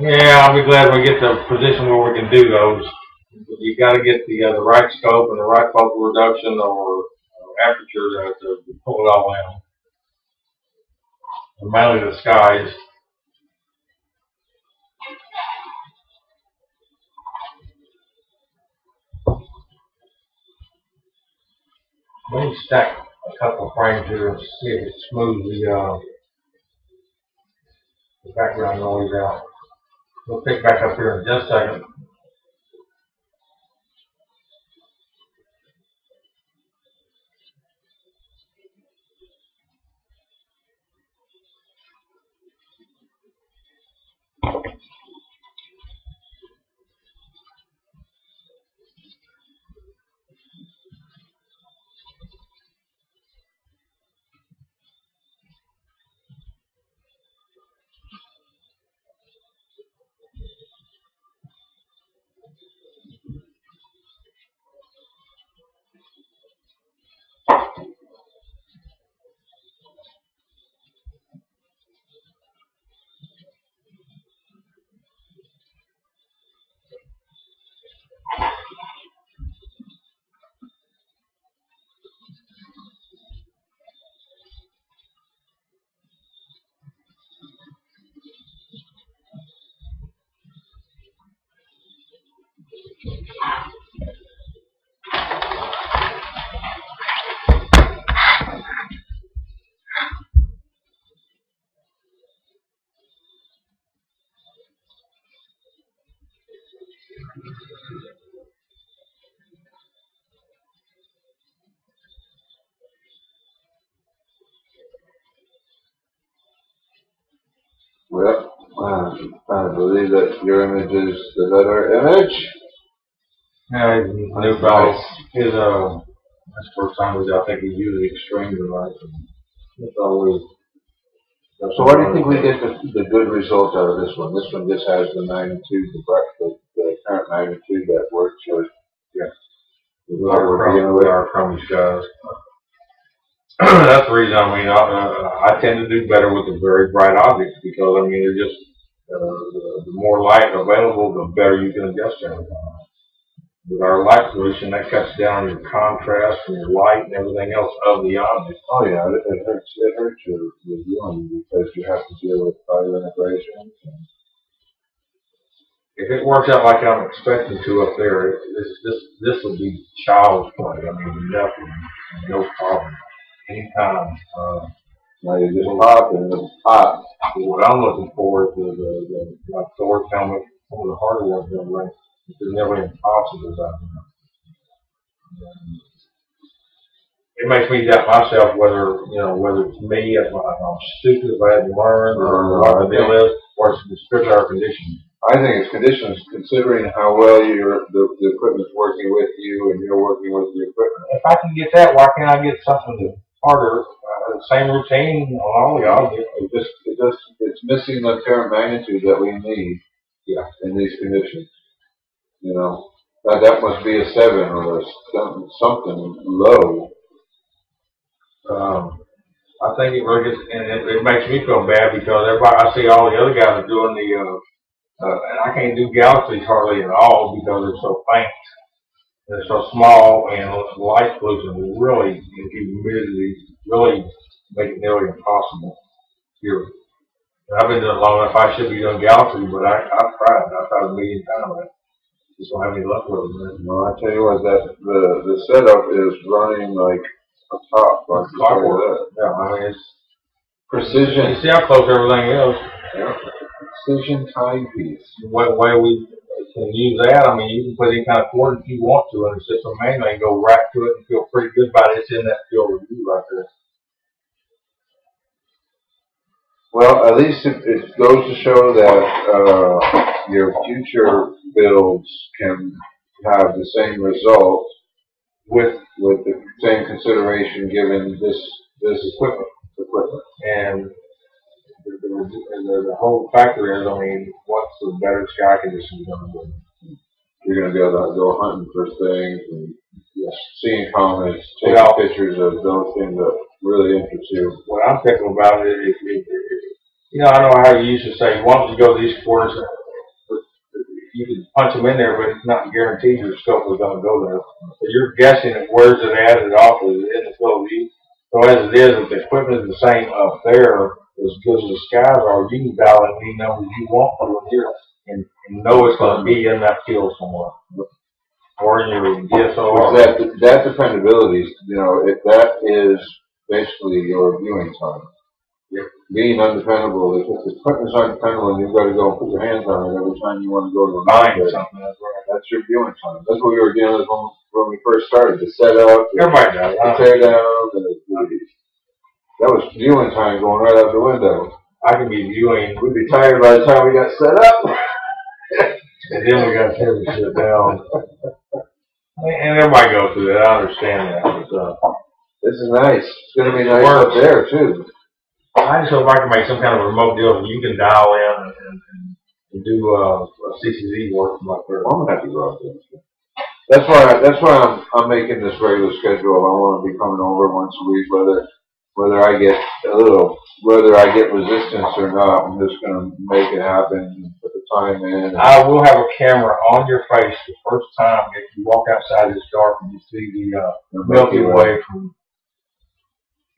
Yeah, I'll be glad we get to a position where we can do those. You've gotta get the, uh, the right scope and the right focal reduction or uh, aperture to, to pull it all in. And mainly the skies. Let me stack a couple frames here and see if it smooths the, uh, the background noise out. We'll pick back up here in just a second. Well, uh, I believe that your image is the better image. Yeah, new guy. His, uh, the first time we, I think he used the extreme device. It's always. So what do you think we get the, the good result out of this one? This one just has the magnitude, the breadth, the current magnitude that works with. Yeah. We what are we're dealing with. from these guys. That's the reason, I mean, I, uh, I tend to do better with the very bright objects because, I mean, they're just, uh, the, the more light available, the better you can adjust everything. With our light pollution, that cuts down your contrast and your light and everything else of the object. Oh, yeah, it, it hurts, it hurts your, your viewing because you have to deal with fire integrations and If it works out like I'm expecting to up there, it- this, this, this will be child's play. I mean, nothing, no problem. Anytime, uh, now you just pop and it's hot. What I'm looking for is the, the, the, like helmet, some of the harder ones, they're like, they're never impossible out there. And It makes me doubt myself whether, you know, whether it's me, if I'm stupid, if I hadn't learned, or what the deal is, or it's the strict air. I think it's conditions considering how well your, the, the equipment's working with you and you're working with the equipment. If I can get that, why can't I get something that's harder, uh, the same routine on all the objects? It just, it just, it's missing the current magnitude that we need. Yeah. In these conditions. You know, that, that must be a seven or a something, something low. Um, Think it really gets, and it, it makes me feel bad because everybody, I see all the other guys are doing the, uh, uh, and I can't do galaxies hardly at all because they're so faint. They're so small and light pollution really, and humidity really make it nearly impossible here. And I've been doing it long enough, I should be doing galaxies, but I, I've tried, I've tried a million times. Just don't have any luck with it. No, I tell you what, that, the, the setup is running like a top, say Clockwork. Yeah, I mean, it's, Precision, you see how close everything is. yeah. Precision timepiece. what way we can use that. I mean, you can put any kind of coordinates you want to in the system manually and go right to it and feel pretty good about it. It's in that field review right there. Well, at least it, it goes to show that, uh, your future builds can have the same result with, with the same consideration given this, this equipment, equipment. And the, the, the, the whole factor is, I mean, what's the better sky conditions going to be? You're gonna be able to go hunting for things and Yes. seeing comments, taking Yeah. pictures of those things that really interest you. What I'm thinking about it is, you know, I know how you used to say, why don't you go to these coordinates you can punch them in there, but it's not guaranteed your scope is gonna go there. So you're guessing at where's it at, it off, is it in the field view? So as it is, if the equipment is the same up there, as good as the skies are, you can dial in any numbers you want from here and, and know it's gonna be in that field somewhere. Or in your DSLR. That, that dependability, you know, if that is basically your viewing time. Being undependable, if if the equipment's undependable and you've gotta go and put your hands on it every time you wanna go to a Buying market, something, that's right. that's your viewing time. That's what we were dealing with when, when we first started, the setup, the Everybody does. the tear down, the, the- that was viewing time going right out the window. I can be viewing, We'd be tired by the time we got set up. and then we gotta tear the shit down. And everybody goes through that, I understand that, but, uh, This is nice. It's gonna be nice up there too. I just hope I can make some kind of remote deal that you can dial in and, and, and do, uh, CCD work from up there. I'm gonna have to go out there. That's why, that's why I'm, I'm making this regular schedule. I wanna be coming over once a week, whether, whether I get a little, whether I get resistance or not. I'm just gonna make it happen, put the time in. I will have a camera on your face the first time if you walk outside this dark and you see the, uh, Milky Way from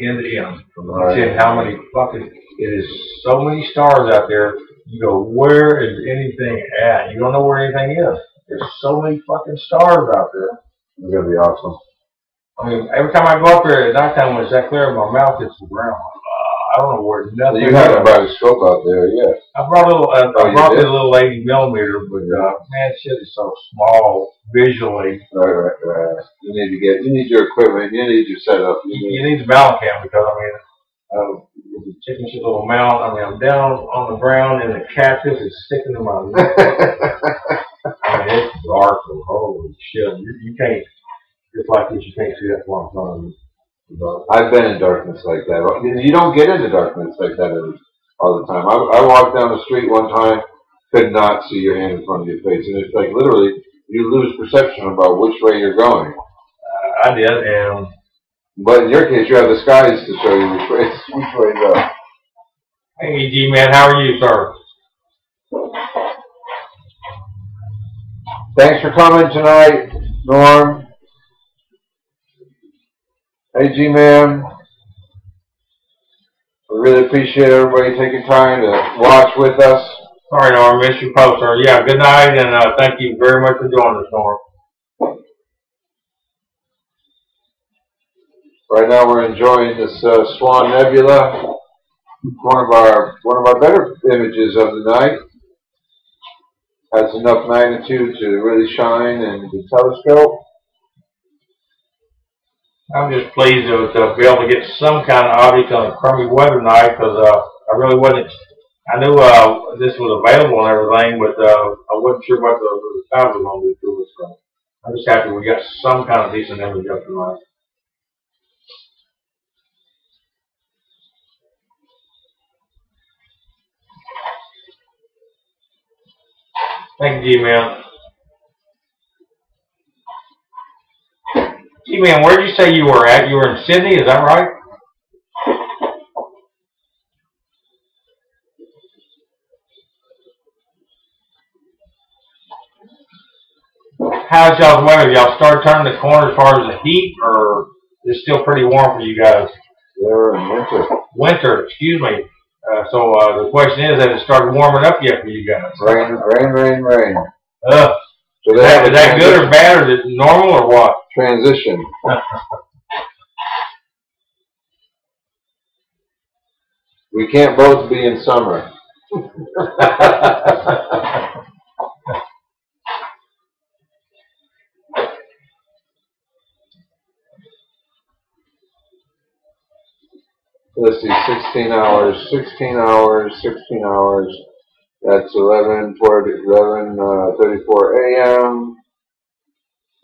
end to end. Right. Seeing how many fucking, it is so many stars out there. You go, where is anything at? You don't know where anything is. There's so many fucking stars out there. It's gonna be awesome. I mean, every time I go up there at nighttime when it's that clear, my mouth hits the ground. I don't know where nothing. You haven't brought a scope out there yet. I brought a little, uh, Oh, I brought did? the little 80 millimeter, but uh, man, shit is so small visually. Right, right, right. You need to get, you need your equipment, you need your setup. You You need, need the mount cam because I mean, uh, chicken shit little mount. I mean, I'm down on the ground and the cactus is sticking to my. I mean, it's dark. and Holy shit! You, you can't. It's like this. You can't see that from I'm telling you. But I've been in darkness like that. You don't get into darkness like that all the time. I, I walked down the street one time, could not see your hand in front of your face, and it's like literally you lose perception about which way you're going. uh, I did, and But in your case, you have the skies to show you which way which way's up. hey, G man, how are you, sir? Thanks for coming tonight, Norm. Hey, G-Man. We really appreciate everybody taking time to watch with us. Sorry, Norm, missed your post, sir. Yeah, good night, and uh, thank you very much for joining us, Norm. Right now, we're enjoying this uh, Swan Nebula, one of our one of our better images of the night. Has enough magnitude to really shine in the telescope. I'm just pleased to, to be able to get some kind of object on a crummy weather night because uh, I really wasn't. I knew uh, this was available and everything, but uh, I wasn't sure what the, the sound was going to do to us. So I'm just happy we got some kind of decent image up tonight. Thank you, G-Man. G-Man, where did you say you were at? You were in Sydney, is that right? How's y'all's weather? Y'all start turning the corner as far as the heat, or it's still pretty warm for you guys? They're in winter. Winter, excuse me. Uh, so uh, the question is, has it started warming up yet for you guys? Rain, rain, rain, rain. Uh, So is they have that, that good or bad, or is it normal, or what? transition. We can't both be in summer. Let's see, sixteen hours, sixteen hours, sixteen hours. That's eleven forty, eleven, uh, thirty-four AM.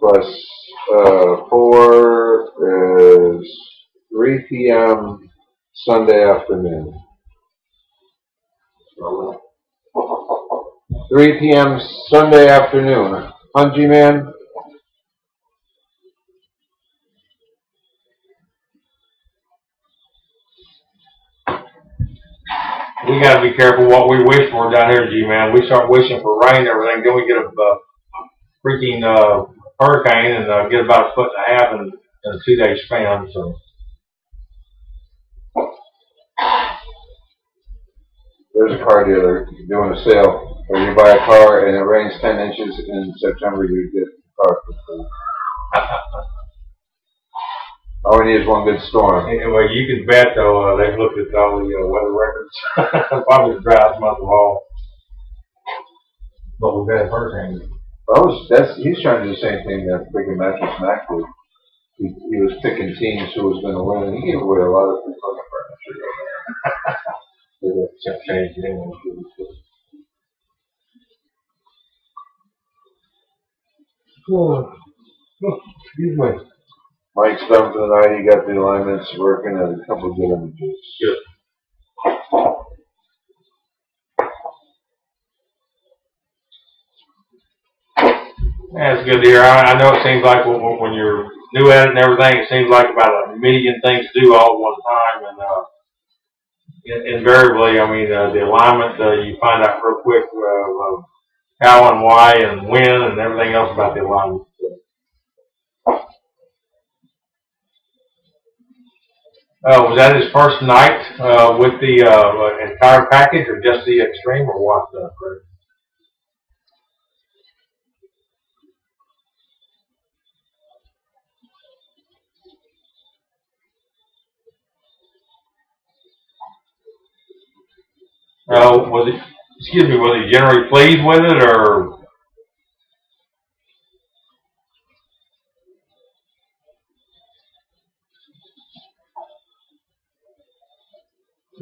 Plus, uh, four is three PM Sunday afternoon. Three PM Sunday afternoon. Hungy man? We gotta be careful what we wish for down here, G-man. We start wishing for rain and everything, then we get a, uh, freaking, uh, hurricane and, uh, get about a foot and a half in, in a two-day span, so. There's a car dealer doing a sale, where you buy a car and it rains ten inches in September, you get the car for free. All we need is one good storm. Anyway, you can bet though, uh, they've looked at all the, uh, weather records, probably the driest month of all. But we've had a hurricane. I was, that's, he's trying to do the same thing that freaking Mattress Mack did. He, he was picking teams who was gonna win, and he gave away a lot of free fucking furniture. Just changed it anyway. Oh, oh, excuse me. Mike's done for the night, he got the alignments working and a couple of good images. Good. Yeah, it's good to hear. I, I know it seems like when, when- when you're new at it and everything, it seems like about a million things to do all at one time and, uh, in- invariably, I mean, uh, the alignment, uh, you find out real quick, uh, uh, how and why and when and everything else about the alignment. Uh, was that his first night, uh, with the, uh, entire package or just the extreme or what, uh? Uh, was it? excuse me, was he generally pleased with it or?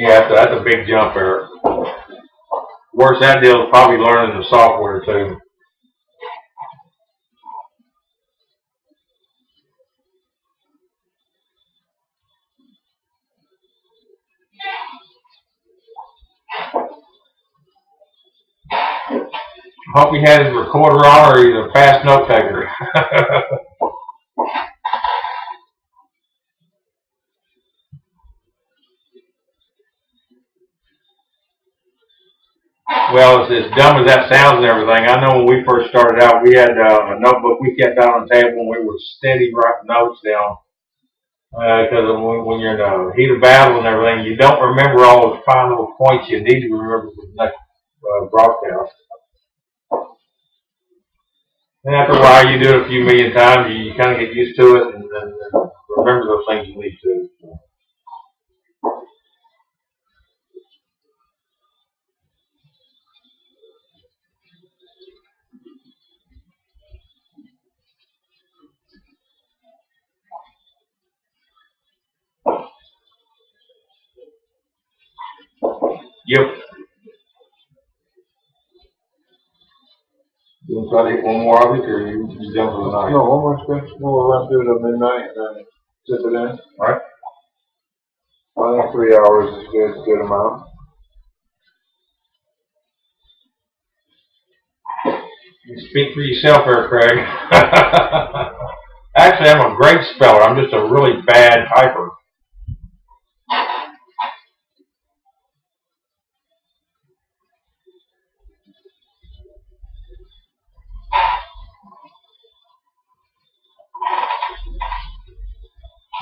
Yeah, that's, that's a big jump there. Worse that deal is probably learning the software too. Hope he had his recorder on or he's a fast note taker. Well, as, as dumb as that sounds and everything, I know when we first started out, we had uh, a notebook we kept out on the table and we were steady writing notes down. Because when, when you're in the heat of battle and everything, you don't remember all those fine little points you need to remember for the next uh, broadcast. And after a while, you do it a few million times, you, you kind of get used to it and, and, and remember those things you need to. So. Yep. You want to try to hit one more of it, or you, you done for the night? No, one more spin, we'll run through at midnight and then zip it in. Alright. I think three hours is good, good amount. You speak for yourself there, Craig. Actually, I'm a great speller. I'm just a really bad typer.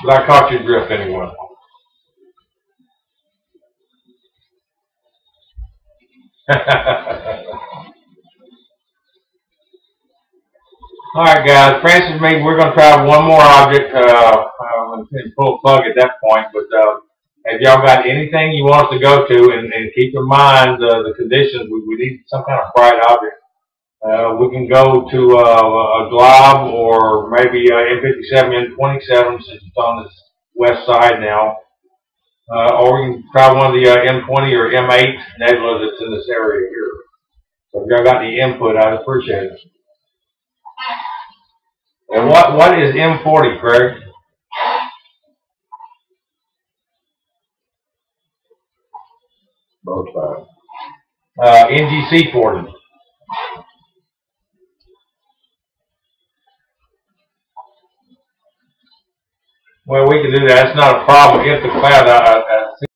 But I caught your drift anyway. All right, guys. Francis, me, we're going to try one more object. Uh, uh, and pull a plug at that point. But uh, have y'all got anything you want us to go to? And, and keep in mind uh, the conditions. We, we need some kind of bright object. Uh, we can go to uh, a glob or maybe uh, M57, M27 since it's on this west side now. Uh, or we can try one of the uh, M20 or M8 nebula that's in this area here. So if y'all got any input, I'd appreciate it. And what, what is M40, Craig? Both sides. Uh, NGC 40. Well, we can do that. It's not a problem if the cloud, uh, uh,